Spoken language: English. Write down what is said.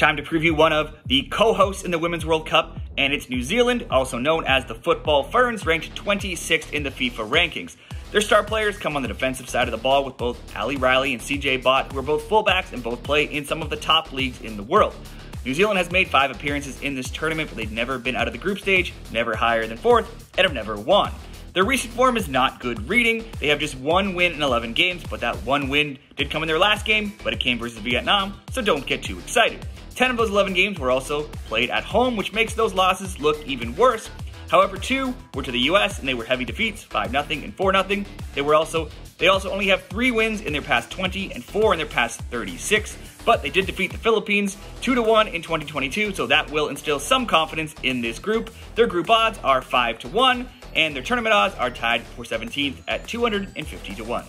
time to preview one of the co-hosts in the Women's World Cup, and it's New Zealand, also known as the Football Ferns, ranked 26th in the FIFA rankings. Their star players come on the defensive side of the ball with both Ali Riley and CJ Bott, who are both fullbacks and both play in some of the top leagues in the world. New Zealand has made five appearances in this tournament, but they've never been out of the group stage, never higher than fourth, and have never won. Their recent form is not good reading. They have just one win in 11 games, but that one win did come in their last game, but it came versus Vietnam, so don't get too excited. 10 of those 11 games were also played at home, which makes those losses look even worse. However, two were to the US and they were heavy defeats, 5-0 and 4-0. They were also they also only have 3 wins in their past 20 and 4 in their past 36, but they did defeat the Philippines 2 to 1 in 2022, so that will instill some confidence in this group. Their group odds are 5 to 1 and their tournament odds are tied for 17th at 250 to 1.